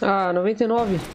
Ah, 99.